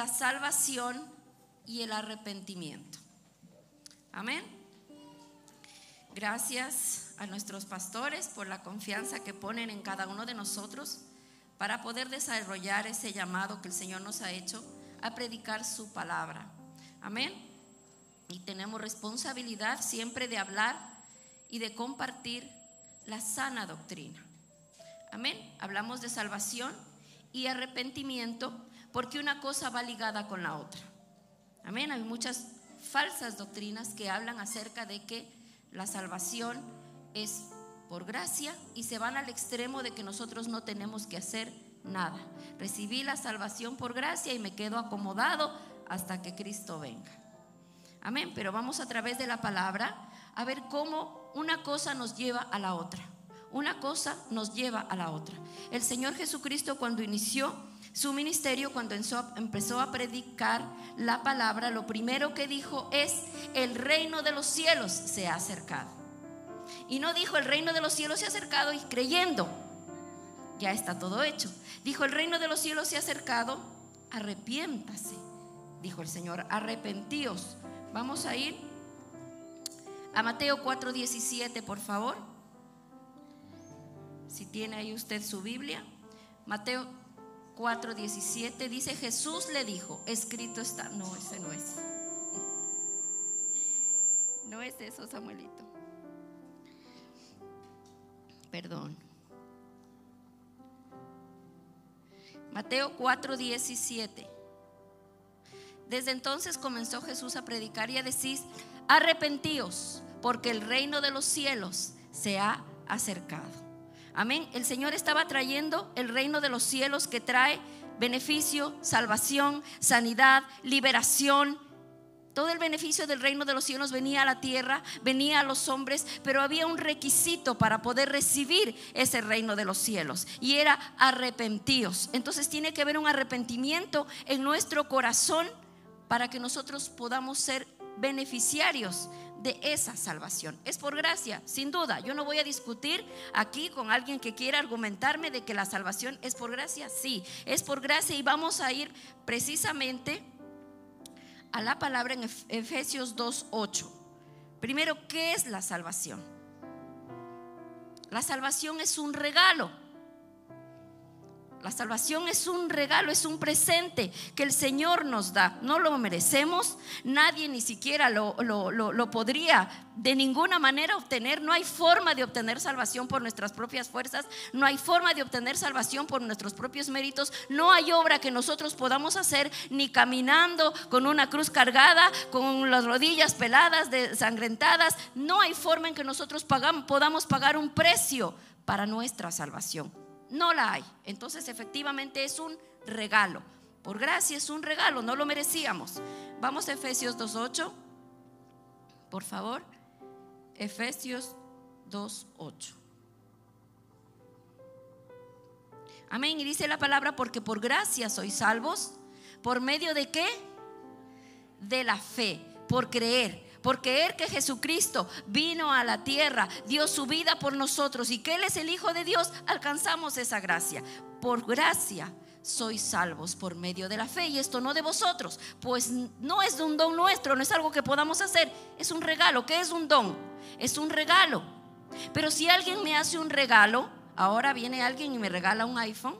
la salvación y el arrepentimiento. Amén. Gracias a nuestros pastores por la confianza que ponen en cada uno de nosotros para poder desarrollar ese llamado que el Señor nos ha hecho a predicar su palabra. Amén. Y tenemos responsabilidad siempre de hablar y de compartir la sana doctrina. Amén. Hablamos de salvación y arrepentimiento porque una cosa va ligada con la otra. Amén. Hay muchas falsas doctrinas que hablan acerca de que la salvación es por gracia y se van al extremo de que nosotros no tenemos que hacer nada. Recibí la salvación por gracia y me quedo acomodado hasta que Cristo venga. Amén. Pero vamos a través de la palabra a ver cómo una cosa nos lleva a la otra. Una cosa nos lleva a la otra. El Señor Jesucristo cuando inició su ministerio, cuando empezó a predicar la palabra, lo primero que dijo es, el reino de los cielos se ha acercado. Y no dijo, el reino de los cielos se ha acercado y creyendo, ya está todo hecho. Dijo, el reino de los cielos se ha acercado, arrepiéntase, dijo el Señor, arrepentíos. Vamos a ir a Mateo 4:17, por favor. Si tiene ahí usted su Biblia. Mateo 4:17 dice, Jesús le dijo, escrito está. No, ese no es. No es eso, Samuelito. Perdón. Mateo 4:17. Desde entonces comenzó Jesús a predicar y a decir, arrepentíos, porque el reino de los cielos se ha acercado. Amén. El Señor estaba trayendo el reino de los cielos que trae beneficio, salvación, sanidad, liberación. Todo el beneficio del reino de los cielos venía a la tierra, venía a los hombres, pero había un requisito para poder recibir ese reino de los cielos y era arrepentíos. Entonces tiene que haber un arrepentimiento en nuestro corazón para que nosotros podamos ser beneficiarios de esa salvación. Es por gracia, sin duda. Yo no voy a discutir aquí con alguien que quiera argumentarme de que la salvación es por gracia. Sí, es por gracia y vamos a ir precisamente a la palabra en Efesios 2.8. Primero, ¿qué es la salvación? La salvación es un regalo. La salvación es un regalo, es un presente que el Señor nos da. No lo merecemos, nadie ni siquiera lo, lo, podría de ninguna manera obtener. No hay forma de obtener salvación por nuestras propias fuerzas, no hay forma de obtener salvación por nuestros propios méritos. No hay obra que nosotros podamos hacer ni caminando con una cruz cargada, con las rodillas peladas, desangrentadas. No hay forma en que nosotros podamos pagar un precio para nuestra salvación no la hay. Entonces efectivamente es un regalo. Por gracia es un regalo, no lo merecíamos. Vamos a Efesios 2.8, por favor. Efesios 2.8. Amén. Y dice la palabra, porque por gracia sois salvos. ¿Por medio de qué? De la fe, por creer. Por creer que Jesucristo vino a la tierra, dio su vida por nosotros y que Él es el Hijo de Dios, alcanzamos esa gracia. Por gracia sois salvos por medio de la fe y esto no de vosotros, pues no es un don nuestro, no es algo que podamos hacer, es un regalo. ¿Qué es un don? Es un regalo. Pero si alguien me hace un regalo, ahora viene alguien y me regala un iPhone,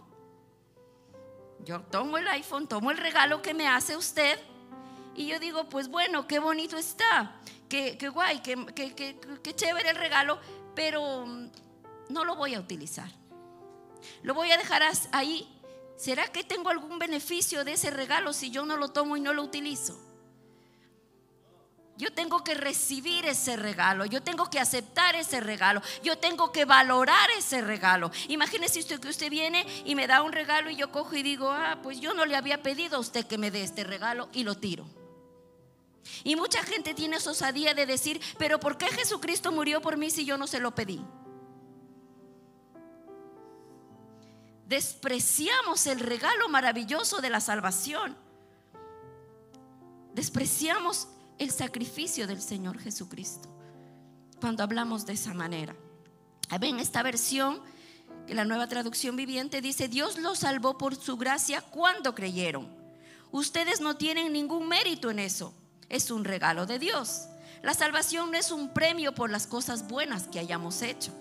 yo tomo el iPhone, tomo el regalo que me hace usted y yo digo, pues bueno, qué bonito está, qué, guay, qué, qué chévere el regalo, pero mm, no lo voy a utilizar. Lo voy a dejar ahí. ¿Será que tengo algún beneficio de ese regalo si yo no lo tomo y no lo utilizo? Yo tengo que recibir ese regalo, yo tengo que aceptar ese regalo, yo tengo que valorar ese regalo. Imagínese usted que usted viene y me da un regalo y yo cojo y digo, ah, pues yo no le había pedido a usted que me dé este regalo y lo tiro. Y mucha gente tiene esa osadía de decir, pero ¿por qué Jesucristo murió por mí si yo no se lo pedí? Despreciamos el regalo maravilloso de la salvación. Despreciamos el sacrificio del Señor Jesucristo cuando hablamos de esa manera. Ven, esta versión, la nueva traducción viviente dice, Dios los salvó por su gracia cuando creyeron. Ustedes no tienen ningún mérito en eso. Es un regalo de Dios. La salvación no es un premio por las cosas buenas que hayamos hecho.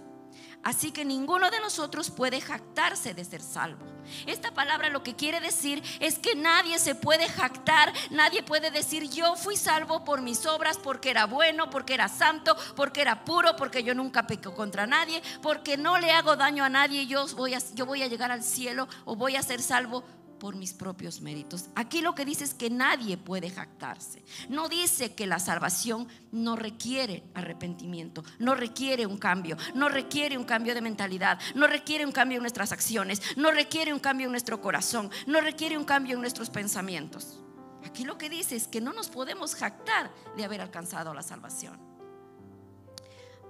Así que ninguno de nosotros puede jactarse de ser salvo. Esta palabra lo que quiere decir es que nadie se puede jactar, nadie puede decir yo fui salvo por mis obras, porque era bueno, porque era santo, porque era puro, porque yo nunca peco contra nadie, porque no le hago daño a nadie, yo yo voy a llegar al cielo o voy a ser salvo por mis propios méritos. Aquí lo que dice es que nadie puede jactarse. No dice que la salvación no requiere arrepentimiento, no requiere un cambio, no requiere un cambio de mentalidad, no requiere un cambio en nuestras acciones, no requiere un cambio en nuestro corazón, no requiere un cambio en nuestros pensamientos. Aquí lo que dice es que no nos podemos jactar de haber alcanzado la salvación.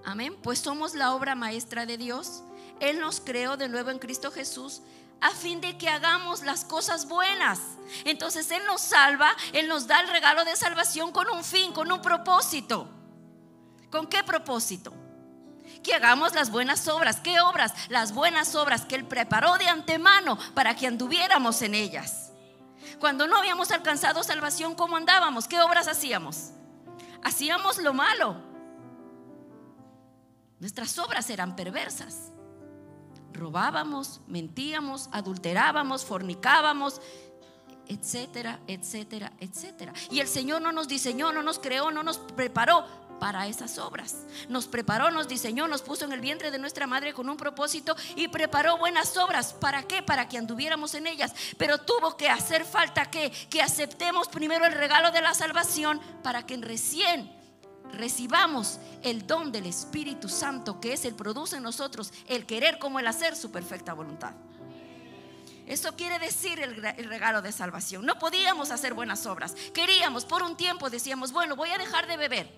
Amén. Pues somos la obra maestra de Dios. Él nos creó de nuevo en Cristo Jesús a fin de que hagamos las cosas buenas. Entonces Él nos salva, Él nos da el regalo de salvación con un fin, con un propósito. ¿Con qué propósito? Que hagamos las buenas obras. ¿Qué obras? Las buenas obras que Él preparó de antemano para que anduviéramos en ellas. Cuando no habíamos alcanzado salvación, ¿cómo andábamos? ¿Qué obras hacíamos? Hacíamos lo malo. Nuestras obras eran perversas robábamos, mentíamos, adulterábamos, fornicábamos, etcétera, etcétera, etcétera. Y el Señor no nos diseñó, no nos creó, no nos preparó para esas obras. Nos preparó, nos diseñó, nos puso en el vientre de nuestra madre con un propósito y preparó buenas obras. ¿Para qué? Para que anduviéramos en ellas. Pero tuvo que hacer falta que, que aceptemos primero el regalo de la salvación para que recién recibamos el don del Espíritu Santo, que es el produce en nosotros el querer como el hacer su perfecta voluntad. Eso quiere decir el, regalo de salvación. No podíamos hacer buenas obras. Queríamos, por un tiempo decíamos, bueno, voy a dejar de beber.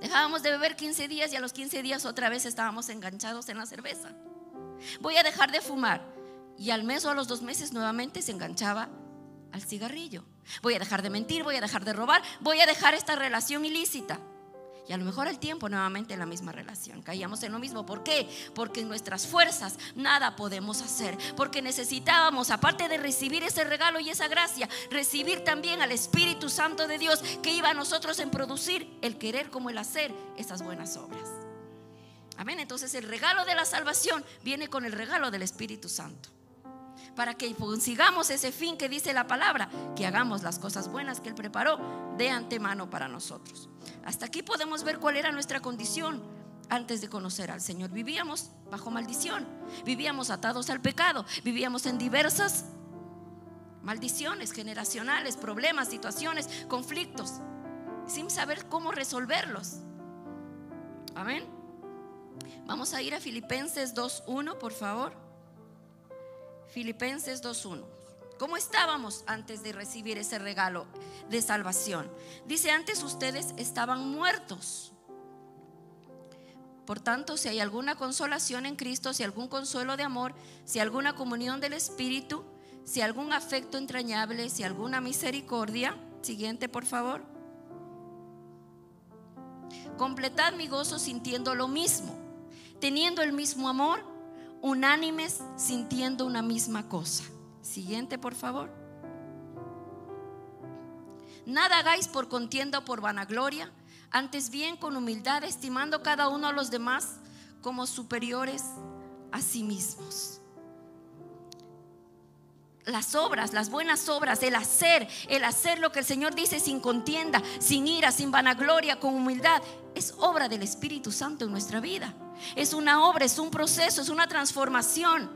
Dejábamos de beber 15 días y a los 15 días otra vez estábamos enganchados en la cerveza. Voy a dejar de fumar. Y al mes o a los dos meses nuevamente se enganchaba al cigarrillo. Voy a dejar de mentir, voy a dejar de robar, voy a dejar esta relación ilícita. Y a lo mejor al tiempo nuevamente en la misma relación. Caíamos en lo mismo. ¿Por qué? Porque en nuestras fuerzas nada podemos hacer. Porque necesitábamos, aparte de recibir ese regalo y esa gracia, recibir también al Espíritu Santo de Dios que iba a nosotros en producir el querer como el hacer esas buenas obras. Amén. Entonces el regalo de la salvación viene con el regalo del Espíritu Santo para que consigamos ese fin que dice la palabra, que hagamos las cosas buenas que Él preparó de antemano para nosotros. Hasta aquí podemos ver cuál era nuestra condición antes de conocer al Señor. Vivíamos bajo maldición, vivíamos atados al pecado, vivíamos en diversas maldiciones generacionales, problemas, situaciones, conflictos, sin saber cómo resolverlos. Amén. Vamos a ir a Filipenses 2.1, por favor. Filipenses 2.1. ¿Cómo estábamos antes de recibir ese regalo de salvación? Dice, antes ustedes estaban muertos. Por tanto, si hay alguna consolación en Cristo, si algún consuelo de amor, si alguna comunión del Espíritu, si algún afecto entrañable, si alguna misericordia, siguiente por favor. Completad mi gozo sintiendo lo mismo, teniendo el mismo amor unánimes sintiendo una misma cosa. Siguiente, por favor. Nada hagáis por contienda o por vanagloria, antes bien con humildad, estimando cada uno a los demás como superiores a sí mismos. Las obras, las buenas obras, el hacer, el hacer lo que el Señor dice sin contienda, sin ira, sin vanagloria, con humildad, es obra del Espíritu Santo en nuestra vida. Es una obra, es un proceso, es una transformación.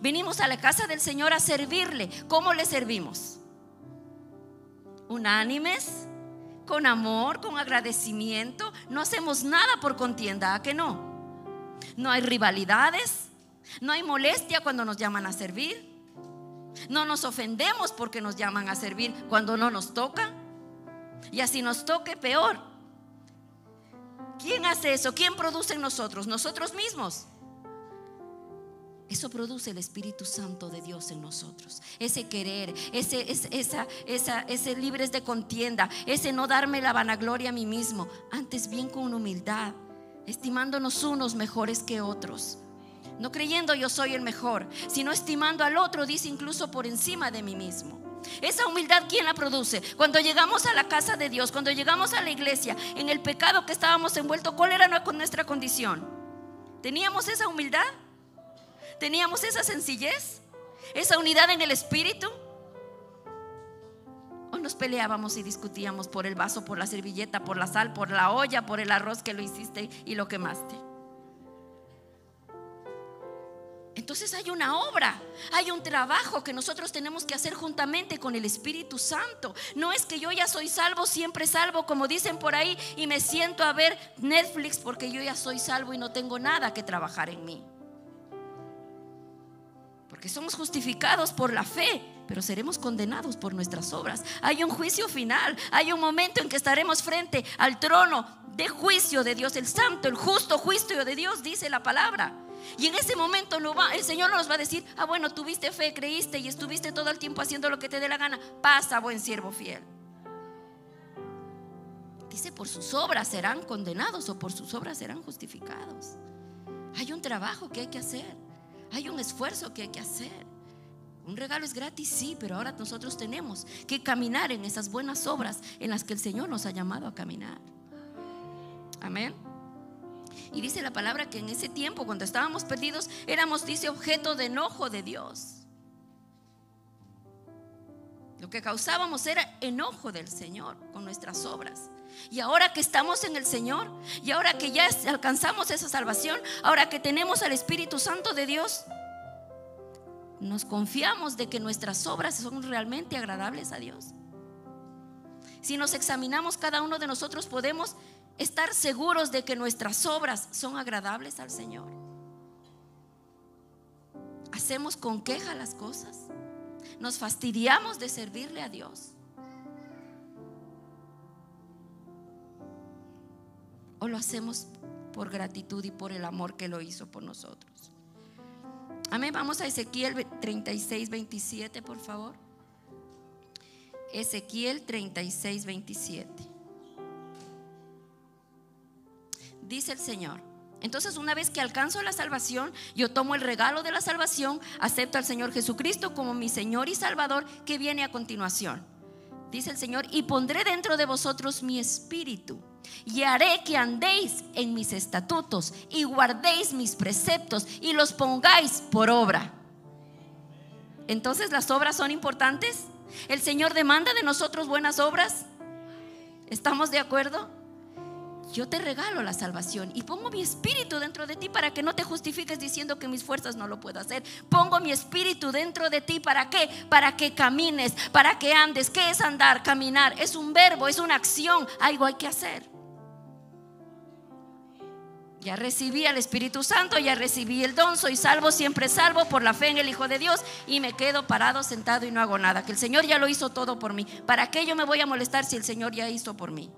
Venimos a la casa del Señor a servirle. ¿Cómo le servimos? Unánimes, con amor, con agradecimiento. No hacemos nada por contienda, ¿a que no? No hay rivalidades, no hay molestia cuando nos llaman a servir. No nos ofendemos porque nos llaman a servir cuando no nos toca. Y así nos toque peor. ¿Quién hace eso? ¿Quién produce en nosotros? Nosotros mismos. Eso produce el Espíritu Santo de Dios en nosotros. Ese querer, ese, esa, esa, ese libres de contienda, ese no darme la vanagloria a mí mismo. Antes bien con humildad, estimándonos unos mejores que otros. No creyendo yo soy el mejor, sino estimando al otro, dice incluso por encima de mí mismo. Esa humildad, ¿quién la produce? Cuando llegamos a la casa de Dios, cuando llegamos a la iglesia, en el pecado que estábamos envueltos, ¿cuál era nuestra condición? ¿Teníamos esa humildad? ¿Teníamos esa sencillez? ¿Esa unidad en el espíritu? ¿O nos peleábamos y discutíamos por el vaso, por la servilleta, por la sal, por la olla, por el arroz que lo hiciste y lo quemaste? Entonces hay una obra, hay un trabajo que nosotros tenemos que hacer juntamente con el Espíritu Santo. No es que yo ya soy salvo, siempre salvo, como dicen por ahí, y me siento a ver Netflix porque yo ya soy salvo y no tengo nada que trabajar en mí. Porque somos justificados por la fe, pero seremos condenados por nuestras obras. Hay un juicio final, hay un momento en que estaremos frente al trono de juicio de Dios, el santo, el justo juicio de Dios, dice la palabra. Y en ese momento el Señor nos va a decir, ah, bueno, tuviste fe, creíste y estuviste todo el tiempo haciendo lo que te dé la gana. Pasa, buen siervo fiel. Dice, por sus obras serán condenados o por sus obras serán justificados. Hay un trabajo que hay que hacer. Hay un esfuerzo que hay que hacer. Un regalo es gratis, sí, pero ahora nosotros tenemos que caminar en esas buenas obras en las que el Señor nos ha llamado a caminar. Amén. Y dice la palabra que en ese tiempo, cuando estábamos perdidos, éramos, dice, objeto de enojo de Dios. Lo que causábamos era enojo del Señor con nuestras obras. Y ahora que estamos en el Señor, y ahora que ya alcanzamos esa salvación, ahora que tenemos al Espíritu Santo de Dios, nos confiamos de que nuestras obras son realmente agradables a Dios. Si nos examinamos cada uno de nosotros, podemos estar seguros de que nuestras obras son agradables al Señor. Hacemos con queja las cosas. Nos fastidiamos de servirle a Dios. O lo hacemos por gratitud y por el amor que lo hizo por nosotros. Amén. Vamos a Ezequiel 36, 27, por favor. Ezequiel 36, 27. Dice el Señor. Entonces una vez que alcanzo la salvación, yo tomo el regalo de la salvación, acepto al Señor Jesucristo como mi Señor y Salvador que viene a continuación. Dice el Señor, y pondré dentro de vosotros mi espíritu y haré que andéis en mis estatutos y guardéis mis preceptos y los pongáis por obra. Entonces las obras son importantes. El Señor demanda de nosotros buenas obras. ¿Estamos de acuerdo? Yo te regalo la salvación y pongo mi espíritu dentro de ti para que no te justifiques diciendo que mis fuerzas no lo puedo hacer. Pongo mi espíritu dentro de ti para qué? Para que camines, para que andes. ¿Qué es andar? Caminar. Es un verbo, es una acción. Algo hay que hacer. Ya recibí al Espíritu Santo, ya recibí el don, soy salvo, siempre salvo por la fe en el Hijo de Dios y me quedo parado, sentado y no hago nada. Que el Señor ya lo hizo todo por mí. ¿Para qué yo me voy a molestar si el Señor ya hizo por mí?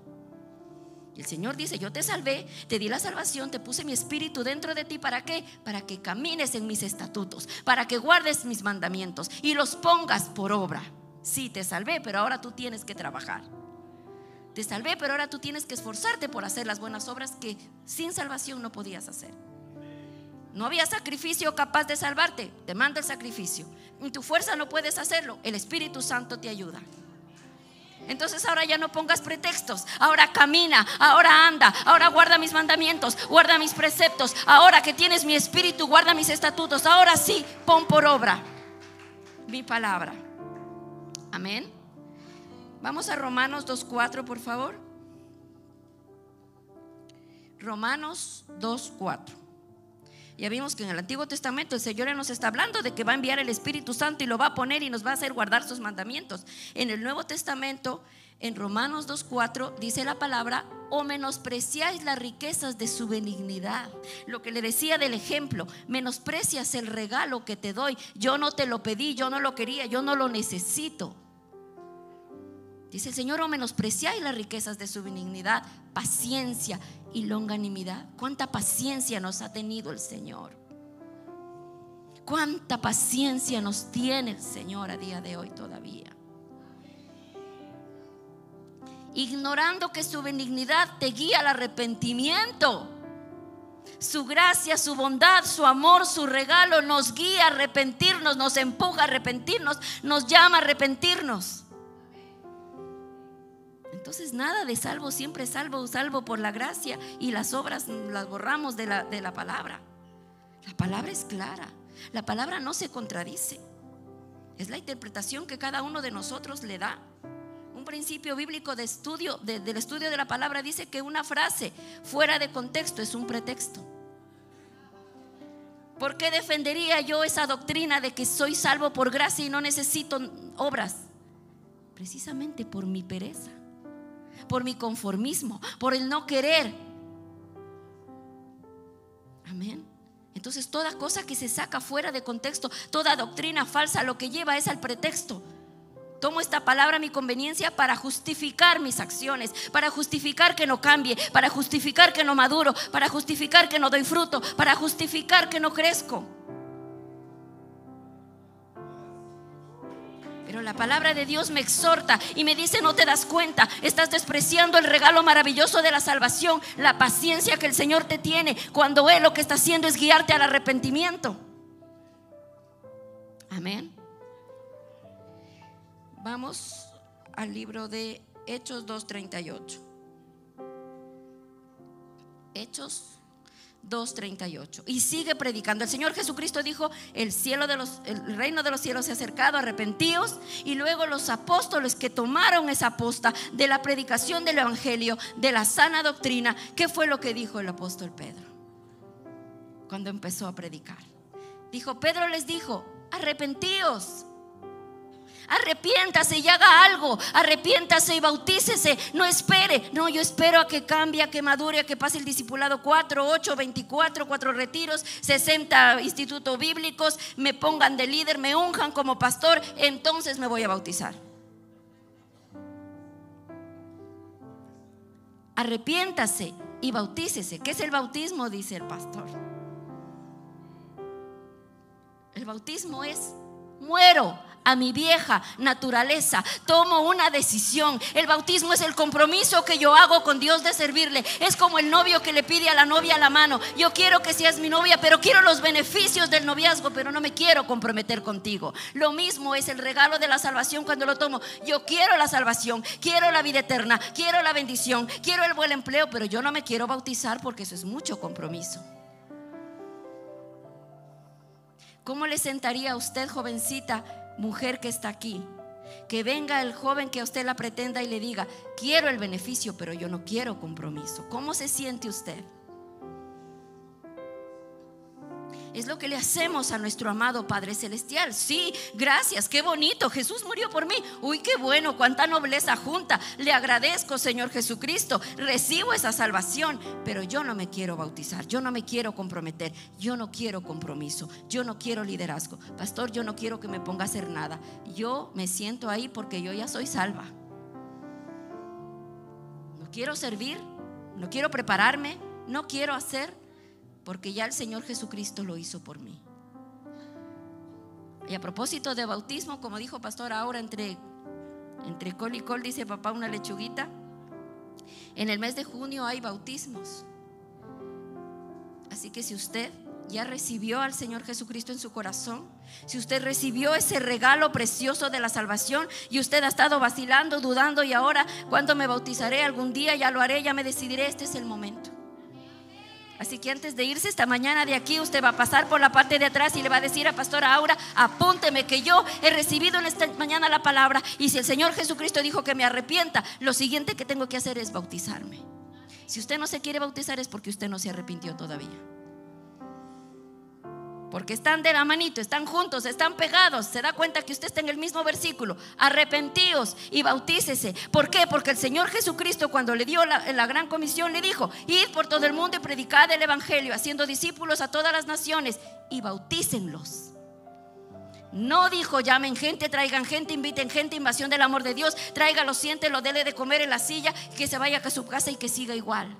El Señor dice, yo te salvé, te di la salvación, te puse mi espíritu dentro de ti. ¿Para qué? Para que camines en mis estatutos, para que guardes mis mandamientos y los pongas por obra. Sí, te salvé, pero ahora tú tienes que trabajar. Te salvé, pero ahora tú tienes que esforzarte por hacer las buenas obras que sin salvación no podías hacer. No había sacrificio capaz de salvarte, te manda el sacrificio. En tu fuerza no puedes hacerlo, el Espíritu Santo te ayuda. Entonces ahora ya no pongas pretextos. Ahora camina, ahora anda, ahora guarda mis mandamientos, guarda mis preceptos. Ahora que tienes mi espíritu, guarda mis estatutos. Ahora sí, pon por obra mi palabra. Amén. Vamos a Romanos 2.4, por favor. Romanos 2.4. Ya vimos que en el Antiguo Testamento el Señor nos está hablando de que va a enviar el Espíritu Santo y lo va a poner y nos va a hacer guardar sus mandamientos. En el Nuevo Testamento, en Romanos 2.4, dice la palabra, o menospreciáis las riquezas de su benignidad. Lo que le decía del ejemplo, menosprecias el regalo que te doy. Yo no te lo pedí, yo no lo quería, yo no lo necesito. Dice el Señor, o menospreciáis las riquezas de su benignidad, paciencia y longanimidad. ¿Cuánta paciencia nos ha tenido el Señor? ¿Cuánta paciencia nos tiene el Señor a día de hoy todavía? Ignorando que su benignidad te guía al arrepentimiento. Su gracia, su bondad, su amor, su regalo nos guía a arrepentirnos, nos empuja a arrepentirnos, nos llama a arrepentirnos. Entonces nada de salvo, siempre salvo, salvo por la gracia y las obras las borramos de la, de la palabra. La palabra es clara, la palabra no se contradice. Es la interpretación que cada uno de nosotros le da. Un principio bíblico del estudio de la palabra dice que una frase fuera de contexto es un pretexto. ¿Por qué defendería yo esa doctrina de que soy salvo por gracia y no necesito obras? Precisamente por mi pereza, por mi conformismo, por el no querer. Amén. Entonces toda cosa que se saca fuera de contexto, toda doctrina falsa, lo que lleva es al pretexto. Tomo esta palabra a mi conveniencia para justificar mis acciones, para justificar que no cambie, para justificar que no maduro, para justificar que no doy fruto, para justificar que no crezco. Pero la palabra de Dios me exhorta y me dice, no te das cuenta, estás despreciando el regalo maravilloso de la salvación, la paciencia que el Señor te tiene cuando Él lo que está haciendo es guiarte al arrepentimiento. Amén. Vamos al libro de Hechos 2.38. Hechos 2.38. Y sigue predicando. El Señor Jesucristo dijo, el, cielo de los, el reino de los cielos se ha acercado, arrepentíos. Y luego los apóstoles que tomaron esa posta de la predicación del Evangelio, de la sana doctrina, ¿qué fue lo que dijo el apóstol Pedro? Cuando empezó a predicar. Dijo, Pedro les dijo, arrepentíos Arrepiéntase y haga algo. Arrepiéntase y bautícese. No espere. No, yo espero a que cambie, a que madure, a que pase el discipulado 4, 8, 24, 4 retiros, 60 institutos bíblicos, me pongan de líder, me unjan como pastor, entonces me voy a bautizar. Arrepiéntase y bautícese. ¿Qué es el bautismo? Dice el pastor. El bautismo es muero a mi vieja naturaleza. Tomo una decisión. El bautismo es el compromiso que yo hago con Dios de servirle. Es como el novio que le pide a la novia la mano. Yo quiero que seas mi novia, pero quiero los beneficios del noviazgo, pero no me quiero comprometer contigo. Lo mismo es el regalo de la salvación cuando lo tomo. Yo quiero la salvación, quiero la vida eterna, quiero la bendición, quiero el buen empleo, pero yo no me quiero bautizar porque eso es mucho compromiso. ¿Cómo le sentaría a usted, jovencita, mujer que está aquí, que venga el joven que a usted la pretenda y le diga, quiero el beneficio, pero yo no quiero compromiso. ¿Cómo se siente usted? Es lo que le hacemos a nuestro amado Padre Celestial. Sí, gracias, qué bonito. Jesús murió por mí. Uy, qué bueno, cuánta nobleza junta. Le agradezco, Señor Jesucristo. Recibo esa salvación, pero yo no me quiero bautizar. Yo no me quiero comprometer. Yo no quiero compromiso. Yo no quiero liderazgo. Pastor, yo no quiero que me ponga a hacer nada. Yo me siento ahí porque yo ya soy salva. No quiero servir. No quiero prepararme. No quiero hacer porque ya el Señor Jesucristo lo hizo por mí. Y a propósito de bautismo, como dijo pastor, ahora entre, entre col y col, dice papá, una lechuguita. En el mes de junio hay bautismos. Así que si usted ya recibió al Señor Jesucristo en su corazón, si usted recibió ese regalo precioso de la salvación y usted ha estado vacilando, dudando y ahora, ¿cuándo me bautizaré? Algún día ya lo haré, ya me decidiré, este es el momento. Así que antes de irse esta mañana de aquí, usted va a pasar por la parte de atrás y le va a decir a Pastora Aura, apúnteme que yo he recibido en esta mañana la palabra y si el Señor Jesucristo dijo que me arrepienta, lo siguiente que tengo que hacer es bautizarme. Si usted no se quiere bautizar es porque usted no se arrepintió todavía. Porque están de la manito, están juntos, están pegados. Se da cuenta que usted está en el mismo versículo. Arrepentíos y bautícese. ¿Por qué? Porque el Señor Jesucristo cuando le dio la, gran comisión le dijo, id por todo el mundo y predicad el Evangelio, haciendo discípulos a todas las naciones y bautícenlos. No dijo, llamen gente, traigan gente, inviten gente, invasión del amor de Dios, tráigalo, siéntelo, dele de comer en la silla, que se vaya a su casa y que siga igual.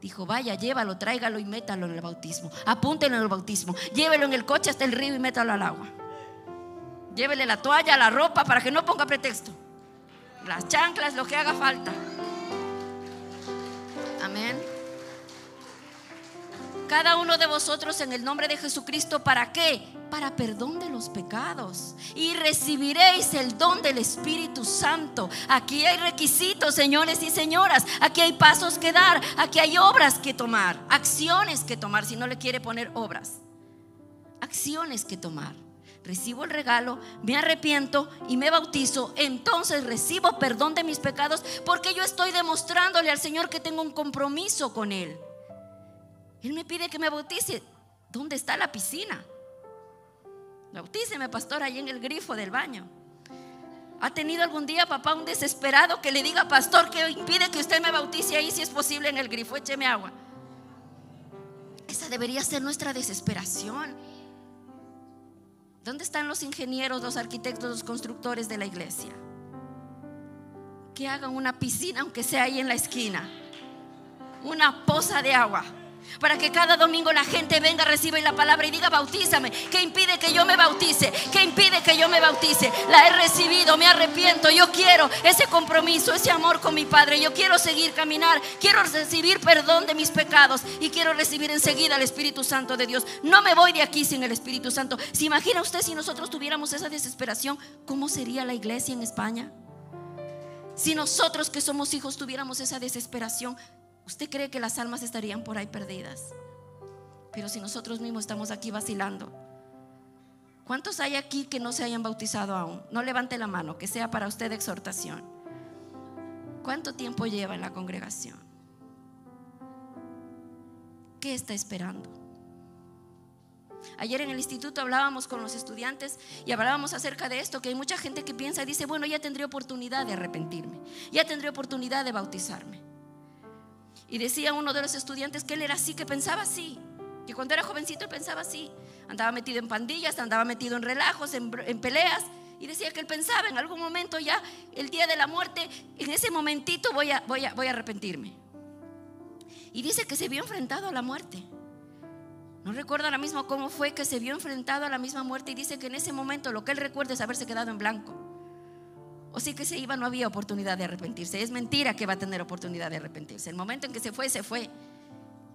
Dijo, vaya, llévalo, tráigalo y métalo en el bautismo. Apúntenlo en el bautismo. Llévelo en el coche hasta el río y métalo al agua. Llévele la toalla, la ropa para que no ponga pretexto. Las chanclas, lo que haga falta. Amén. Cada uno de vosotros en el nombre de Jesucristo. ¿Para qué? Para perdón de los pecados. Y recibiréis el don del Espíritu Santo. Aquí hay requisitos, señores y señoras. Aquí hay pasos que dar. Aquí hay obras que tomar. Acciones que tomar. Si no le quiere poner obras. Acciones que tomar recibo el regalo, me arrepiento y me bautizo, entonces recibo perdón de mis pecados porque yo estoy demostrándole al Señor que tengo un compromiso con Él. Él me pide que me bautice. ¿Dónde está la piscina? Bautíceme, pastor, ahí en el grifo del baño. ¿Ha tenido algún día, papá, un desesperado que le diga, pastor, que impide que usted me bautice ahí si es posible en el grifo? Écheme agua. Esa debería ser nuestra desesperación. ¿Dónde están los ingenieros, los arquitectos, los constructores de la iglesia? Que hagan una piscina, aunque sea ahí en la esquina. Una poza de agua para que cada domingo la gente venga, reciba la palabra y diga, bautízame. ¿Qué impide que yo me bautice? ¿Qué impide que yo me bautice? La he recibido, me arrepiento. Yo quiero ese compromiso, ese amor con mi Padre. Yo quiero seguir caminar. Quiero recibir perdón de mis pecados y quiero recibir enseguida el Espíritu Santo de Dios. No me voy de aquí sin el Espíritu Santo. ¿Se imagina usted si nosotros tuviéramos esa desesperación? ¿Cómo sería la iglesia en España? Si nosotros que somos hijos tuviéramos esa desesperación, ¿Usted cree que las almas estarían por ahí perdidas? Pero si nosotros mismos estamos aquí vacilando, ¿cuántos hay aquí que no se hayan bautizado aún? No levante la mano, que sea para usted exhortación. ¿Cuánto tiempo lleva en la congregación? ¿Qué está esperando? Ayer en el instituto hablábamos con los estudiantes y hablábamos acerca de esto, que hay mucha gente que piensa y dice, bueno, ya tendré oportunidad de arrepentirme, ya tendré oportunidad de bautizarme. Y decía uno de los estudiantes que él era así, que pensaba así, que cuando era jovencito él pensaba así. Andaba metido en pandillas, andaba metido en relajos, en, peleas. Y decía que él pensaba en algún momento ya, el día de la muerte, en ese momentito voy a, voy a, voy a arrepentirme. Y dice que se vio enfrentado a la muerte. No recuerdo ahora mismo cómo fue que se vio enfrentado a la misma muerte y dice que en ese momento lo que él recuerda es haberse quedado en blanco. O sí que se iba, no había oportunidad de arrepentirse. Es mentira que va a tener oportunidad de arrepentirse. El momento en que se fue, se fue.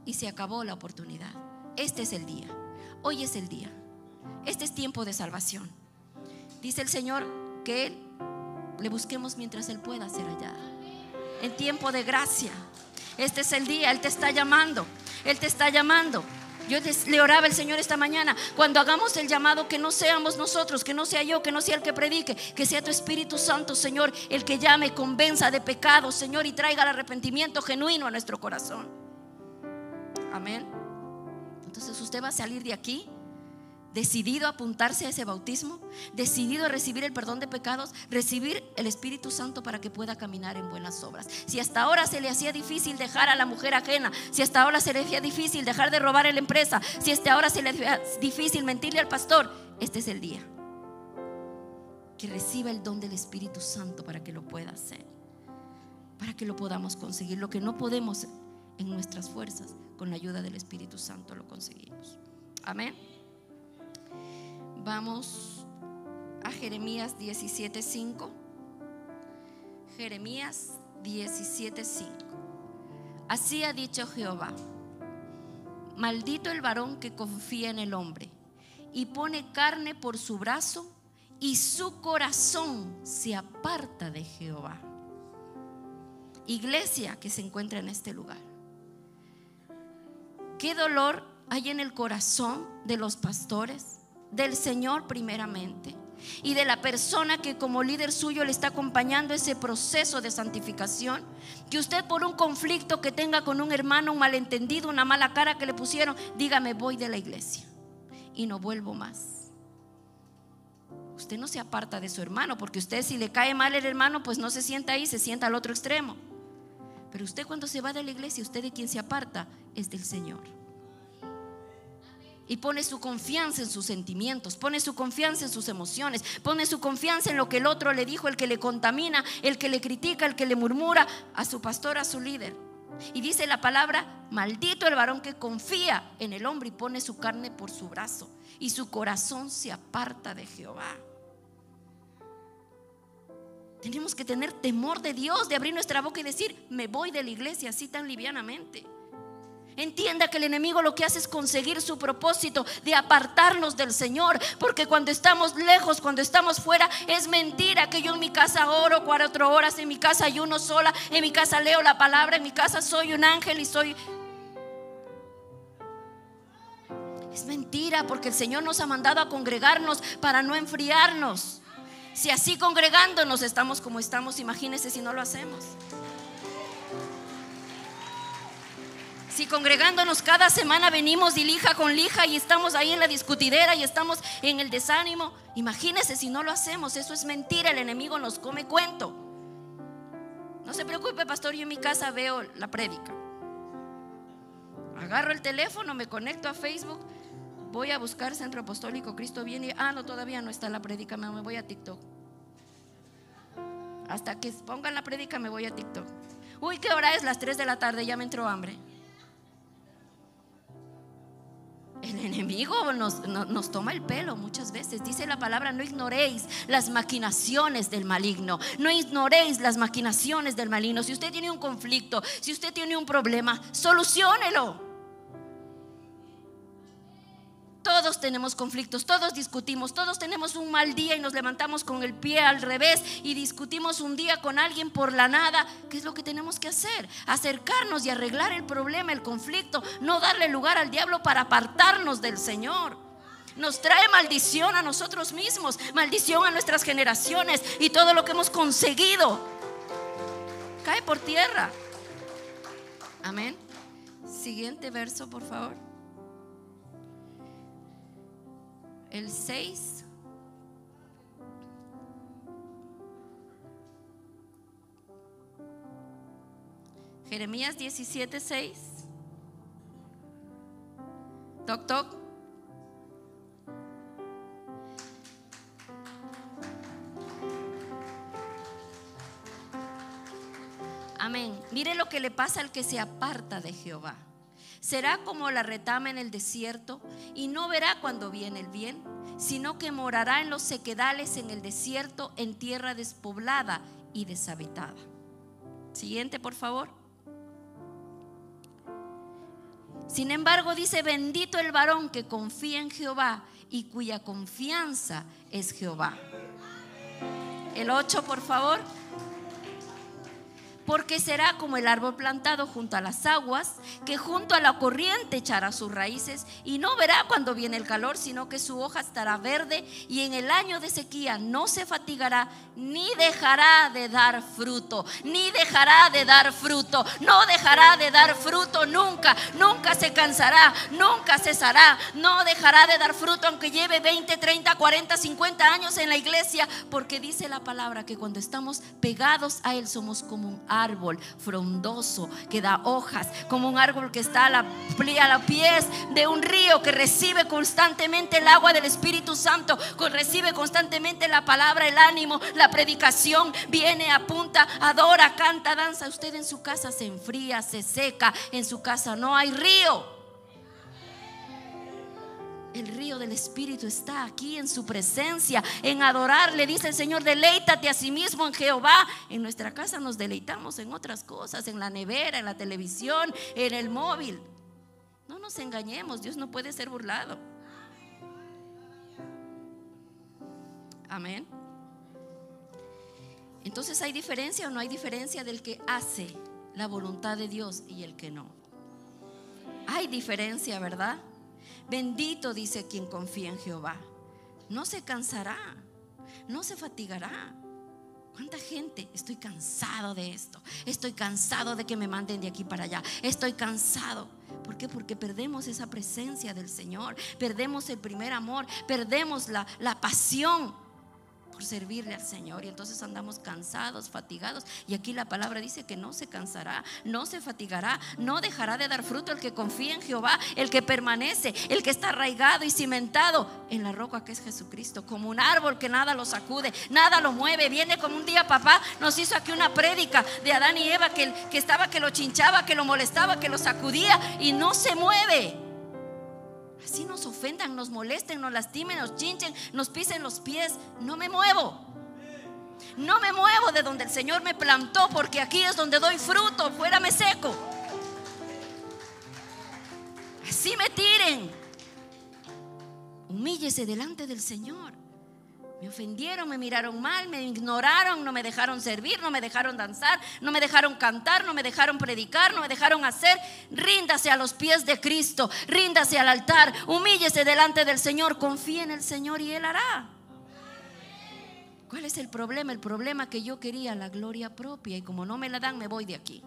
Y se acabó la oportunidad. Este es el día. Hoy es el día. Este es tiempo de salvación. Dice el Señor que Él le busquemos mientras Él pueda ser hallado. En tiempo de gracia. Este es el día. Él te está llamando. Él te está llamando. Yo le oraba al Señor esta mañana, cuando hagamos el llamado, que no seamos nosotros, que no sea yo, que no sea el que predique, que sea tu Espíritu Santo, Señor, el que llame, convenza de pecado, Señor, y traiga el arrepentimiento genuino a nuestro corazón. Amén. Entonces usted va a salir de aquí decidido a apuntarse a ese bautismo, decidido a recibir el perdón de pecados, recibir el Espíritu Santo para que pueda caminar en buenas obras. Si hasta ahora se le hacía difícil dejar a la mujer ajena, si hasta ahora se le hacía difícil dejar de robar en la empresa, si hasta ahora se le hacía difícil mentirle al pastor, este es el día. Que reciba el don del Espíritu Santo para que lo pueda hacer, para que lo podamos conseguir. Lo que no podemos en nuestras fuerzas, con la ayuda del Espíritu Santo lo conseguimos. Amén. Vamos a Jeremías 17:5. Jeremías 17:5. Así ha dicho Jehová. Maldito el varón que confía en el hombre y pone carne por su brazo y su corazón se aparta de Jehová. Iglesia que se encuentra en este lugar. ¿Qué dolor hay en el corazón de los pastores? Del Señor primeramente y de la persona que como líder suyo le está acompañando ese proceso de santificación. Que usted por un conflicto que tenga con un hermano, un malentendido, una mala cara que le pusieron, dígame voy de la iglesia y no vuelvo más. Usted no se aparta de su hermano, porque usted si le cae mal el hermano, pues no se sienta ahí, se sienta al otro extremo. Pero usted cuando se va de la iglesia, usted de quien se aparta es del Señor y pone su confianza en sus sentimientos, pone su confianza en sus emociones, pone su confianza en lo que el otro le dijo, el que le contamina, el que le critica, el que le murmura a su pastor, a su líder. Y dice la palabra, maldito el varón que confía en el hombre y pone su carne por su brazo y su corazón se aparta de Jehová. Tenemos que tener temor de Dios, de abrir nuestra boca y decir, me voy de la iglesia así tan livianamente. Entienda que el enemigo lo que hace es conseguir su propósito de apartarnos del Señor. Porque cuando estamos lejos, cuando estamos fuera, es mentira que yo en mi casa oro cuatro horas, en mi casa ayuno sola, en mi casa leo la palabra, en mi casa soy un ángel y soy... Es mentira porque el Señor nos ha mandado a congregarnos para no enfriarnos. Si así congregándonos estamos como estamos, imagínense si no lo hacemos. Si congregándonos cada semana venimos y lija con lija y estamos ahí en la discutidera y estamos en el desánimo, imagínese si no lo hacemos. Eso es mentira, el enemigo nos come cuento. No se preocupe, pastor, yo en mi casa veo la prédica. Agarro el teléfono, me conecto a Facebook, voy a buscar Centro Apostólico Cristo viene. Ah, no, todavía no está la prédica, me voy a TikTok. Hasta que pongan la prédica me voy a TikTok. Uy, ¿qué hora es? Las 3 de la tarde, ya me entró hambre. El enemigo nos, toma el pelo muchas veces. Dice la palabra, no ignoréis las maquinaciones del maligno. No ignoréis las maquinaciones del maligno. Si usted tiene un conflicto, si usted tiene un problema, solucionelo. Todos tenemos conflictos, todos discutimos, todos tenemos un mal día y nos levantamos con el pie al revés y discutimos un día con alguien por la nada. ¿Qué es lo que tenemos que hacer? Acercarnos y arreglar el problema, el conflicto, no darle lugar al diablo para apartarnos del Señor. Nos trae maldición a nosotros mismos, maldición a nuestras generaciones y todo lo que hemos conseguido cae por tierra. Amén. Siguiente verso, por favor. El 6. Jeremías 17, 6. Toc, toc. Amén. Mire lo que le pasa al que se aparta de Jehová. Será como la retama en el desierto y no verá cuando viene el bien, sino que morará en los sequedales en el desierto, en tierra despoblada y deshabitada. Siguiente, por favor. Sin embargo, dice, bendito el varón que confía en Jehová y cuya confianza es Jehová. El 8, por favor porque será como el árbol plantado junto a las aguas, que junto a la corriente echará sus raíces y no verá cuando viene el calor, sino que su hoja estará verde y en el año de sequía no se fatigará ni dejará de dar fruto, ni dejará de dar fruto, no dejará de dar fruto nunca, nunca se cansará, nunca cesará, no dejará de dar fruto aunque lleve 20, 30, 40, 50 años en la iglesia, porque dice la palabra que cuando estamos pegados a Él somos como un árbol frondoso que da hojas, como un árbol que está a, la, a los pies de un río que recibe constantemente el agua del Espíritu Santo, que recibe constantemente la palabra, el ánimo, la predicación, viene, apunta, adora, canta, danza. Usted en su casa se enfría, se seca, en su casa no hay río. El río del Espíritu está aquí en su presencia, en adorarle. Dice el Señor, deleítate a sí mismo en Jehová. En nuestra casa nos deleitamos en otras cosas, en la nevera, en la televisión, en el móvil. No nos engañemos, Dios no puede ser burlado. Amén. Entonces, ¿hay diferencia o no hay diferencia del que hace la voluntad de Dios y el que no? Hay diferencia, ¿verdad? Bendito dice quien confía en Jehová. No se cansará, no se fatigará. ¿Cuánta gente? Estoy cansado de esto. Estoy cansado de que me manden de aquí para allá. Estoy cansado. ¿Por qué? Porque perdemos esa presencia del Señor. Perdemos el primer amor. Perdemos la, la pasión por servirle al Señor. Y entonces andamos cansados, fatigados. Y aquí la palabra dice que no se cansará, no se fatigará, no dejará de dar fruto el que confía en Jehová, el que permanece, el que está arraigado y cimentado en la roca que es Jesucristo, como un árbol que nada lo sacude, nada lo mueve. Viene como un día papá nos hizo aquí una prédica de Adán y Eva que, que estaba que lo chinchaba, que lo molestaba, que lo sacudía y no se mueve. Así nos ofendan, nos molesten, nos lastimen, nos chinchen, nos pisen los pies. No me muevo. No me muevo de donde el Señor me plantó porque aquí es donde doy fruto. Fuera me seco. Así me tiren. Humíllese delante del Señor. Me ofendieron, me miraron mal, me ignoraron, no me dejaron servir, no me dejaron danzar, no me dejaron cantar, no me dejaron predicar, no me dejaron hacer. Ríndase a los pies de Cristo, ríndase al altar, humíllese delante del Señor, confíe en el Señor y Él hará. ¿Cuál es el problema? El problema que yo quería la gloria propia y como no me la dan me voy de aquí.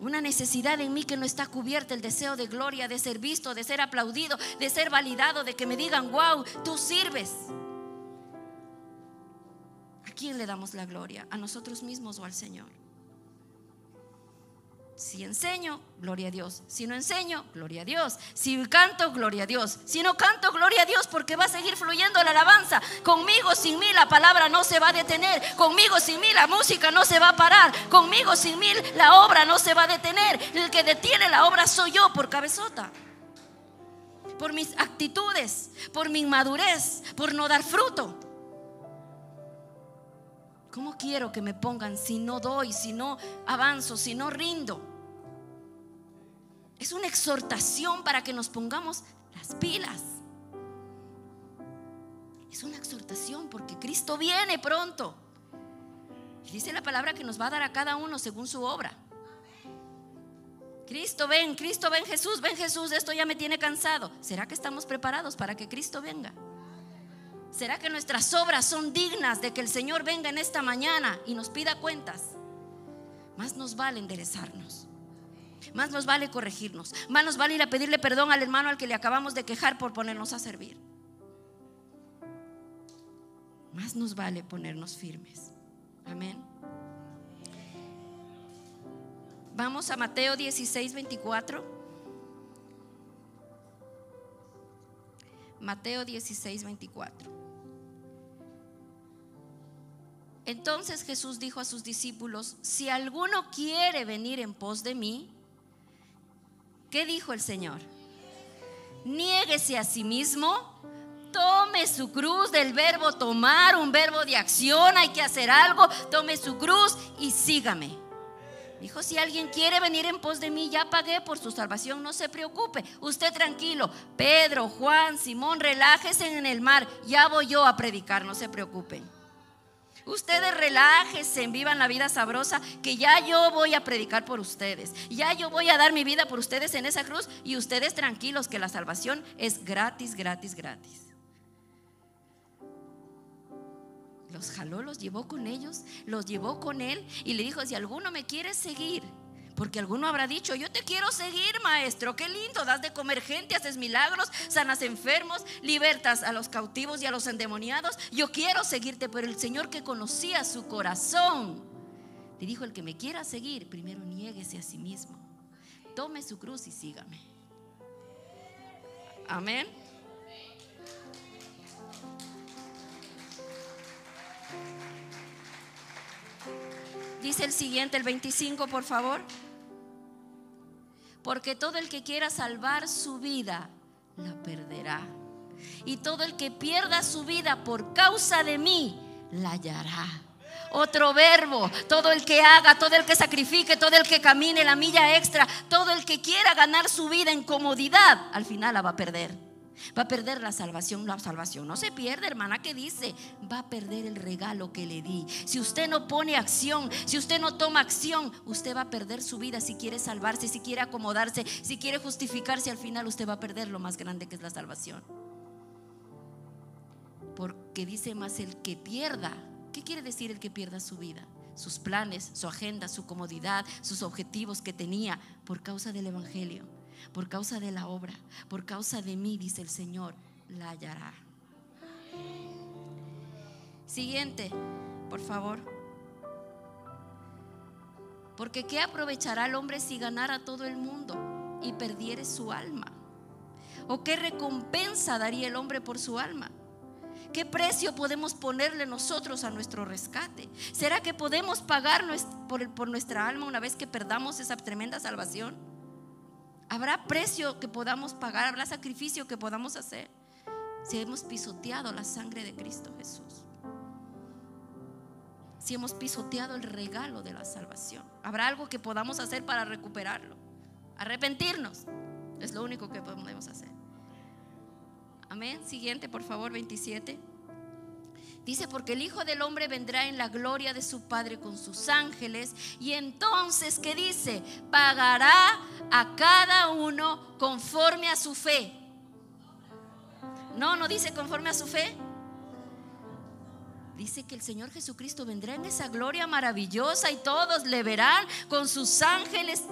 Una necesidad en mí que no está cubierta, el deseo de gloria, de ser visto, de ser aplaudido, de ser validado, de que me digan, wow, tú sirves. ¿A quién le damos la gloria? ¿A nosotros mismos o al Señor? Si enseño, gloria a Dios. Si no enseño, gloria a Dios. Si canto, gloria a Dios. Si no canto, gloria a Dios, porque va a seguir fluyendo la alabanza. Conmigo, sin mí, la palabra no se va a detener. Conmigo, sin mí, la música no se va a parar. Conmigo, sin mí, la obra no se va a detener. El que detiene la obra soy yo por cabezota. Por mis actitudes, por mi inmadurez, por no dar fruto. ¿Cómo quiero que me pongan si no doy, si no avanzo, si no rindo? Es una exhortación para que nos pongamos las pilas. Es una exhortación porque Cristo viene pronto. Y dice la palabra que nos va a dar a cada uno según su obra. Cristo ven, Cristo ven Jesús, ven Jesús, esto ya me tiene cansado. ¿Será que estamos preparados para que Cristo venga? ¿Será que nuestras obras son dignas de que el Señor venga en esta mañana y nos pida cuentas? Más nos vale enderezarnos. Más nos vale corregirnos. Más nos vale ir a pedirle perdón al hermano al que le acabamos de quejar por ponernos a servir. Más nos vale ponernos firmes. Amén. Vamos a Mateo 16, 24. Mateo 16, 24. Entonces Jesús dijo a sus discípulos, si alguno quiere venir en pos de mí, ¿qué dijo el Señor? Niéguese a sí mismo, tome su cruz del verbo tomar, un verbo de acción, hay que hacer algo, tome su cruz y sígame. Dijo, si alguien quiere venir en pos de mí, ya pagué por su salvación, no se preocupe. Usted tranquilo. Pedro, Juan, Simón, relájese en el mar. Ya voy yo a predicar, no se preocupen. Ustedes relájense, vivan la vida sabrosa, que ya yo voy a predicar por ustedes. Ya yo voy a dar mi vida por ustedes en esa cruz y ustedes tranquilos que la salvación es gratis, gratis, gratis. Los jaló, los llevó con ellos, los llevó con él y le dijo, si alguno me quiere seguir, porque alguno habrá dicho, yo te quiero seguir, maestro, qué lindo, das de comer gente, haces milagros, sanas enfermos, libertas a los cautivos y a los endemoniados. Yo quiero seguirte, pero el Señor que conocía su corazón, le dijo, el que me quiera seguir, primero niéguese a sí mismo. Tome su cruz y sígame. Amén. Dice el siguiente, el 25, por favor. Porque todo el que quiera salvar su vida, la perderá. Y todo el que pierda su vida por causa de mí, la hallará. Otro verbo, todo el que haga, todo el que sacrifique, todo el que camine la milla extra, todo el que quiera ganar su vida en comodidad, al final la va a perder. Va a perder la salvación. La salvación no se pierde, hermana, que dice, va a perder el regalo que le di. Si usted no pone acción, si usted no toma acción, usted va a perder su vida si quiere salvarse, si quiere acomodarse, si quiere justificarse, al final usted va a perder lo más grande que es la salvación. Porque dice más el que pierda. ¿Qué quiere decir el que pierda su vida? Sus planes, su agenda, su comodidad, sus objetivos que tenía por causa del Evangelio por causa de la obra, por causa de mí, dice el Señor, la hallará. Siguiente, por favor. Porque ¿qué aprovechará el hombre si ganara todo el mundo y perdiere su alma? ¿O qué recompensa daría el hombre por su alma? ¿Qué precio podemos ponerle nosotros a nuestro rescate? ¿Será que podemos pagar por, nuestra alma una vez que perdamos esa tremenda salvación? ¿Habrá precio que podamos pagar? ¿Habrá sacrificio que podamos hacer? Si hemos pisoteado la sangre de Cristo Jesús. Si hemos pisoteado el regalo de la salvación. ¿Habrá algo que podamos hacer para recuperarlo? Arrepentirnos. Es lo único que podemos hacer. Amén. Siguiente, por favor, 27. Dice, porque el Hijo del Hombre vendrá en la gloria de su Padre con sus ángeles. Y entonces, ¿qué dice? Pagará a cada uno conforme a su fe. No, no dice conforme a su fe. Dice que el Señor Jesucristo vendrá en esa gloria maravillosa y todos le verán con sus ángeles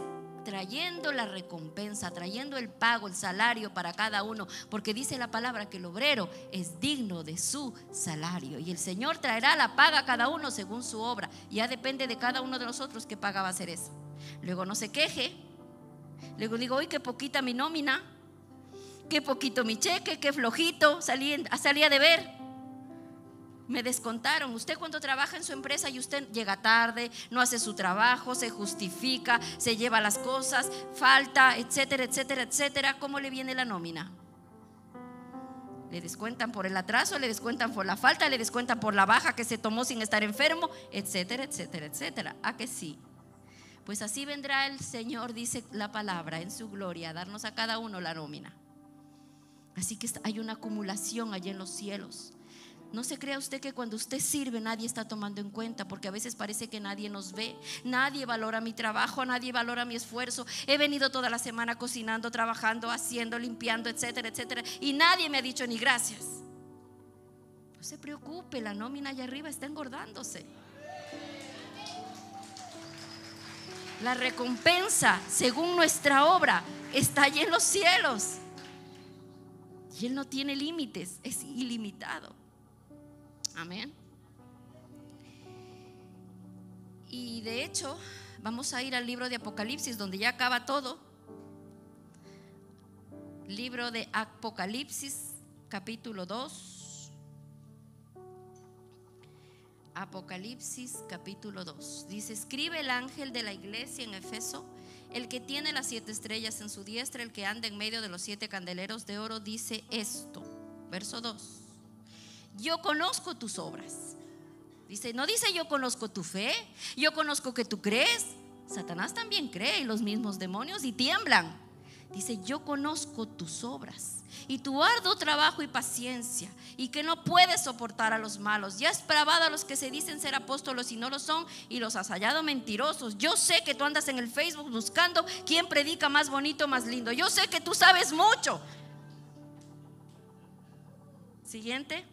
trayendo la recompensa, trayendo el pago, el salario para cada uno, porque dice la palabra que el obrero es digno de su salario y el Señor traerá la paga a cada uno según su obra. Ya depende de cada uno de nosotros qué paga va a ser eso. Luego no se queje. Luego digo, uy, qué poquita mi nómina, qué poquito mi cheque, qué flojito, salí, salí a deber me descontaron. Usted cuando trabaja en su empresa y usted llega tarde, no hace su trabajo, se justifica, se lleva las cosas, falta, etcétera, etcétera, etcétera, ¿cómo le viene la nómina? Le descuentan por el atraso, le descuentan por la falta, le descuentan por la baja que se tomó sin estar enfermo, etcétera, etcétera, etcétera. ¿A que sí? Pues así vendrá el Señor, dice la palabra, en su gloria, a darnos a cada uno la nómina. Así que hay una acumulación allí en los cielos. No se crea usted que cuando usted sirve nadie está tomando en cuenta, porque a veces parece que nadie nos ve, nadie valora mi trabajo, nadie valora mi esfuerzo. He venido toda la semana cocinando, trabajando, haciendo, limpiando, etcétera, etcétera, y nadie me ha dicho ni gracias. No se preocupe, la nómina allá arriba está engordándose. La recompensa, según nuestra obra, está allí en los cielos. Y Él no tiene límites, es ilimitado. Amén. Y de hecho, vamos a ir al libro de Apocalipsis, donde ya acaba todo. Libro de Apocalipsis, capítulo 2. Apocalipsis, capítulo 2. Dice, escribe el ángel de la iglesia en Efeso, el que tiene las siete estrellas en su diestra, el que anda en medio de los siete candeleros de oro, dice esto. Verso 2 yo conozco tus obras. Dice, no dice yo conozco tu fe, yo conozco que tú crees. Satanás también cree y los mismos demonios y tiemblan. Dice, yo conozco tus obras y tu arduo trabajo y paciencia y que no puedes soportar a los malos. Ya has probado a los que se dicen ser apóstolos y no lo son y los has hallado mentirosos. Yo sé que tú andas en el Facebook buscando quién predica más bonito, más lindo. Yo sé que tú sabes mucho. Siguiente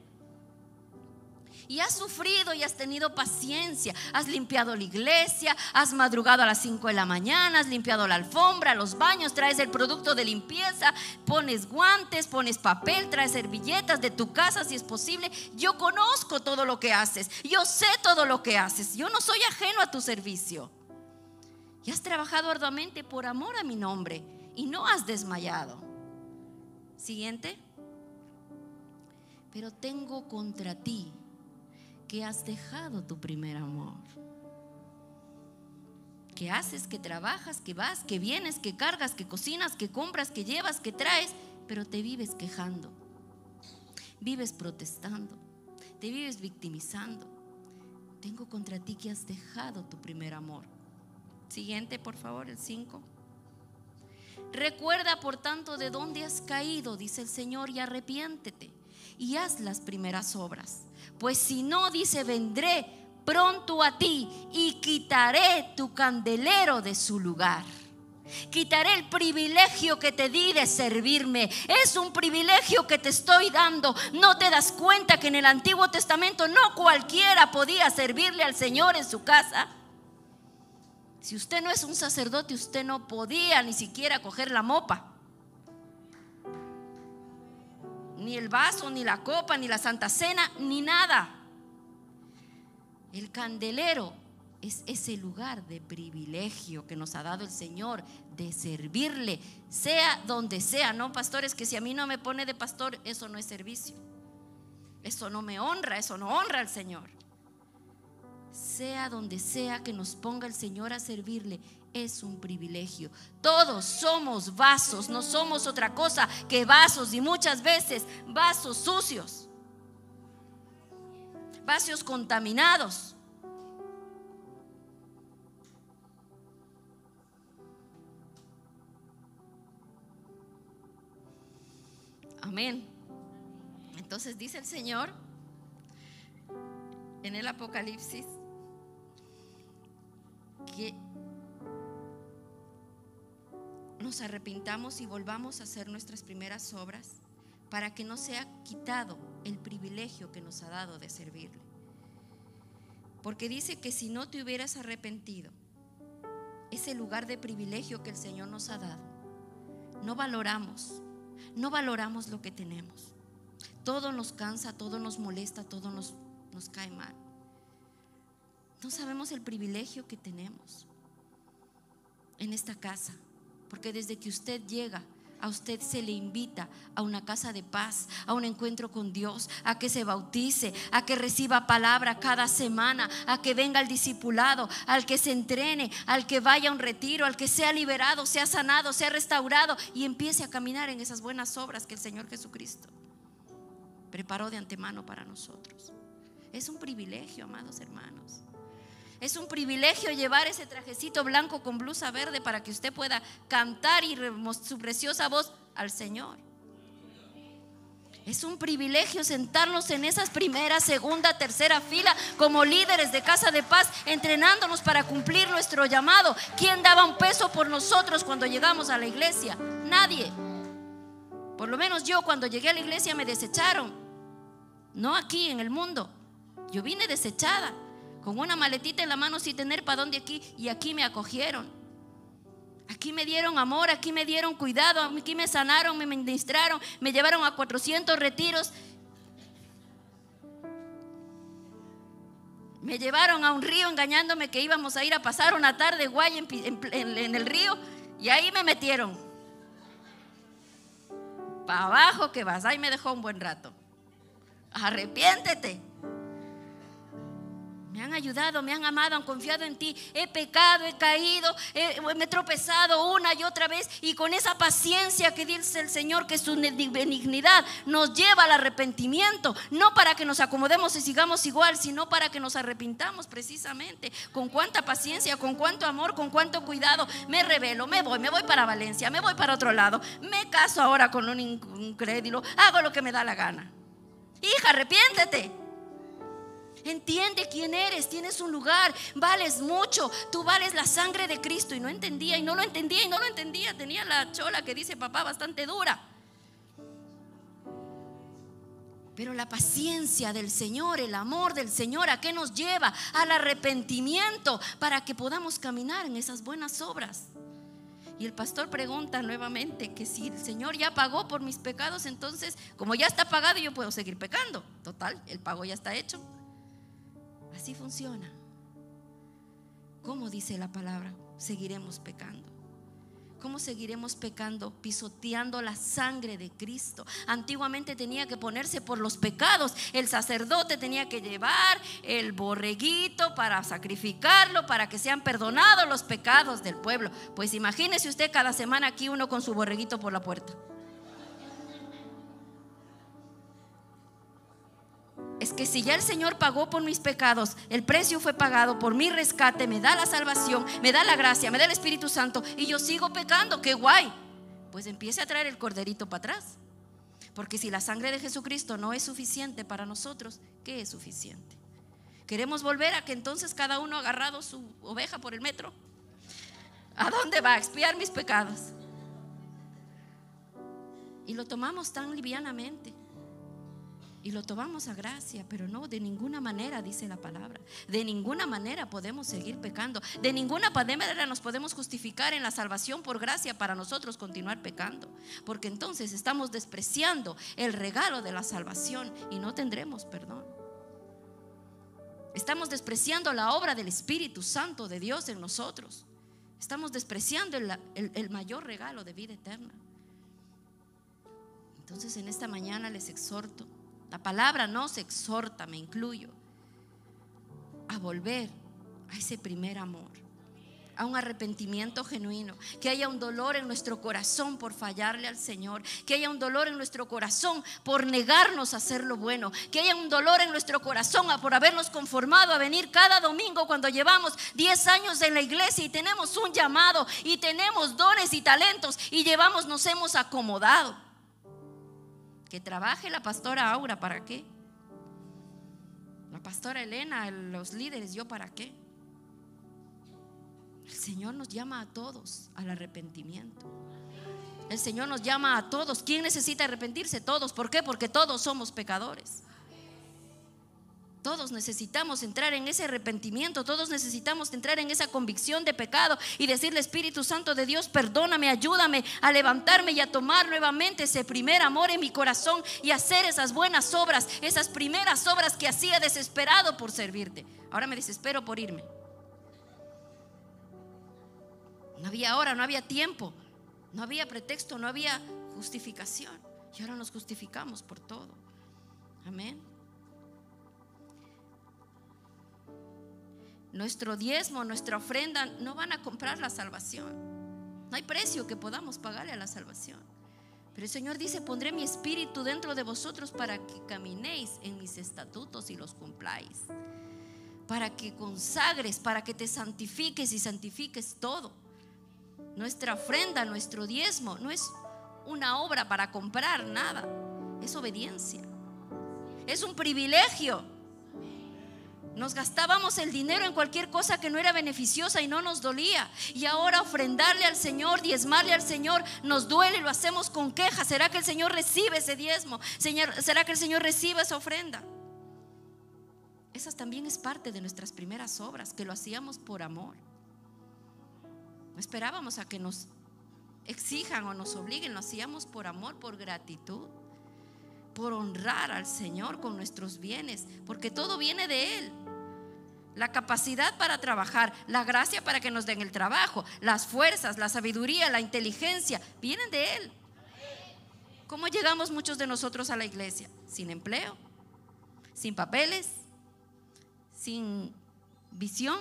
y has sufrido y has tenido paciencia. Has limpiado la iglesia, has madrugado a las 5 de la mañana, has limpiado la alfombra, los baños, traes el producto de limpieza, pones guantes, pones papel, traes servilletas de tu casa si es posible. Yo conozco todo lo que haces, yo sé todo lo que haces, yo no soy ajeno a tu servicio. Y has trabajado arduamente por amor a mi nombre y no has desmayado. Siguiente. Pero tengo contra ti que has dejado tu primer amor. Que haces, que trabajas, que vas, que vienes, que cargas, que cocinas, que compras, que llevas, que traes, pero te vives quejando. Vives protestando. Te vives victimizando. Tengo contra ti que has dejado tu primer amor. Siguiente, por favor, el 5. Recuerda, por tanto, de dónde has caído, dice el Señor, y arrepiéntete y haz las primeras obras. Pues si no, dice, vendré pronto a ti y quitaré tu candelero de su lugar. Quitaré el privilegio que te di de servirme. Es un privilegio que te estoy dando. No te das cuenta que en el Antiguo Testamento no cualquiera podía servirle al Señor en su casa. Si usted no es un sacerdote, usted no podía ni siquiera coger la mopa. Ni el vaso, ni la copa, ni la santa cena, ni nada. El candelero es ese lugar de privilegio que nos ha dado el Señor de servirle, sea donde sea, no pastores, que si a mí no me pone de pastor, eso no es servicio. Eso no me honra, eso no honra al Señor. Sea donde sea que nos ponga el Señor a servirle, es un privilegio. Todos somos vasos, no somos otra cosa que vasos y muchas veces vasos sucios, vasos contaminados. Amén. Entonces dice el Señor en el Apocalipsis que nos arrepintamos y volvamos a hacer nuestras primeras obras para que no sea quitado el privilegio que nos ha dado de servirle. Porque dice que si no te hubieras arrepentido, ese lugar de privilegio que el Señor nos ha dado, no valoramos, no valoramos lo que tenemos. Todo nos cansa, todo nos molesta, todo nos, nos cae mal. No sabemos el privilegio que tenemos en esta casa, porque desde que usted llega, a usted se le invita a una casa de paz, a un encuentro con Dios, a que se bautice, a que reciba palabra cada semana, a que venga al discipulado, al que se entrene, al que vaya a un retiro, al que sea liberado, sea sanado, sea restaurado y empiece a caminar en esas buenas obras que el Señor Jesucristo preparó de antemano para nosotros. Es un privilegio, amados hermanos. Es un privilegio llevar ese trajecito blanco con blusa verde para que usted pueda cantar y su preciosa voz al Señor. Es un privilegio sentarnos en esas primera, segunda, tercera fila como líderes de Casa de Paz, entrenándonos para cumplir nuestro llamado. ¿Quién daba un peso por nosotros cuando llegamos a la iglesia? Nadie. Por lo menos yo cuando llegué a la iglesia me desecharon. No aquí en el mundo. Yo vine desechada con una maletita en la mano sin tener para dónde aquí y aquí me acogieron. Aquí me dieron amor, aquí me dieron cuidado, aquí me sanaron, me ministraron, me llevaron a 400 retiros. Me llevaron a un río engañándome que íbamos a ir a pasar una tarde guay en, el río y ahí me metieron. Para abajo que vas, ahí me dejó un buen rato. Arrepiéntete. Me han ayudado, me han amado, han confiado en ti. He pecado, he caído, me he tropezado una y otra vez. Y con esa paciencia que dice el Señor, que su benignidad nos lleva al arrepentimiento. No para que nos acomodemos y sigamos igual, sino para que nos arrepintamos precisamente. Con cuánta paciencia, con cuánto amor, con cuánto cuidado. Me revelo, me voy, me voy para Valencia, me voy para otro lado. Me caso ahora con un incrédulo. Hago lo que me da la gana. Hija, arrepiéntete. Entiende quién eres, tienes un lugar, vales mucho, tú vales la sangre de Cristo. Y no entendía, y no lo entendía, y no lo entendía. Tenía la chola que dice papá bastante dura. Pero la paciencia del Señor, el amor del Señor, ¿a qué nos lleva? Al arrepentimiento para que podamos caminar en esas buenas obras. Y el pastor pregunta nuevamente que si el Señor ya pagó por mis pecados, entonces como ya está pagado yo puedo seguir pecando. Total, el pago ya está hecho. Así funciona. ¿Cómo dice la palabra? Seguiremos pecando. ¿Cómo seguiremos pecando? Pisoteando la sangre de Cristo. Antiguamente tenía que ponerse por los pecados. El sacerdote tenía que llevar el borreguito para sacrificarlo, para que sean perdonados los pecados del pueblo. Pues imagínese usted cada semana aquí uno con su borreguito por la puerta. Que si ya el Señor pagó por mis pecados, el precio fue pagado por mi rescate, me da la salvación, me da la gracia, me da el Espíritu Santo y yo sigo pecando, qué guay. Pues empiece a traer el corderito para atrás. Porque si la sangre de Jesucristo no es suficiente para nosotros, ¿qué es suficiente? ¿Queremos volver a que entonces cada uno ha agarrado su oveja por el metro? ¿A dónde va? A expiar mis pecados. Y lo tomamos tan livianamente. Y lo tomamos a gracia, pero no, de ninguna manera, dice la palabra. De ninguna manera podemos seguir pecando. De ninguna manera nos podemos justificar en la salvación por gracia para nosotros continuar pecando. Porque entonces estamos despreciando el regalo de la salvación y no tendremos perdón. Estamos despreciando la obra del Espíritu Santo de Dios en nosotros. Estamos despreciando el, el mayor regalo de vida eterna. Entonces en esta mañana les exhorto la palabra nos exhorta, me incluyo, a volver a ese primer amor, a un arrepentimiento genuino, que haya un dolor en nuestro corazón por fallarle al Señor, que haya un dolor en nuestro corazón por negarnos a hacer lo bueno, que haya un dolor en nuestro corazón por habernos conformado a venir cada domingo cuando llevamos 10 años en la iglesia y tenemos un llamado y tenemos dones y talentos y llevamos, nos hemos acomodado Que trabaje la pastora Aura, ¿para qué? La pastora Elena, los líderes, ¿yo para qué? El Señor nos llama a todos al arrepentimiento. El Señor nos llama a todos. ¿Quién necesita arrepentirse? Todos. ¿Por qué? Porque todos somos pecadores. Todos necesitamos entrar en ese arrepentimiento, todos necesitamos entrar en esa convicción de pecado y decirle Espíritu Santo de Dios, perdóname, ayúdame a levantarme y a tomar nuevamente ese primer amor en mi corazón y hacer esas buenas obras, esas primeras obras que hacía desesperado por servirte. Ahora me desespero por irme. No había hora, no había tiempo, no había pretexto, no había justificación. Y ahora nos justificamos por todo. Amén. Nuestro diezmo, nuestra ofrenda, no van a comprar la salvación. No hay precio que podamos pagarle a la salvación. Pero el Señor dice, pondré mi espíritu dentro de vosotros para que caminéis en mis estatutos y los cumpláis. Para que consagres, para que te santifiques y santifiques todo. Nuestra ofrenda, nuestro diezmo, no es una obra para comprar nada. Es obediencia. Es un privilegio nos gastábamos el dinero en cualquier cosa que no era beneficiosa y no nos dolía. Y ahora ofrendarle al Señor, diezmarle al Señor, nos duele lo hacemos con queja. ¿Será que el Señor recibe ese diezmo? ¿Será que el Señor recibe esa ofrenda? Esa también es parte de nuestras primeras obras, que lo hacíamos por amor. No esperábamos a que nos exijan o nos obliguen, lo hacíamos por amor, por gratitud por honrar al Señor con nuestros bienes, porque todo viene de Él. La capacidad para trabajar, la gracia para que nos den el trabajo, las fuerzas, la sabiduría, la inteligencia, vienen de Él. ¿Cómo llegamos muchos de nosotros a la iglesia? Sin empleo, sin papeles, sin visión.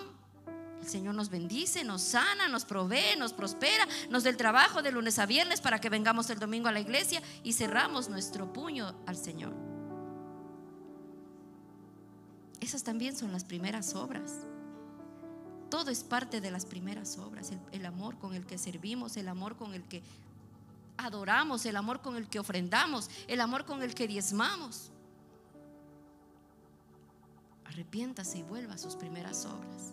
El Señor nos bendice, nos sana, nos provee, nos prospera, nos da el trabajo de lunes a viernes para que vengamos el domingo a la iglesia y cerramos nuestro puño al Señor. Esas también son las primeras obras. Todo es parte de las primeras obras. El, amor con el que servimos, el amor con el que adoramos, el amor con el que ofrendamos, el amor con el que diezmamos. Arrepiéntase y vuelva a sus primeras obras.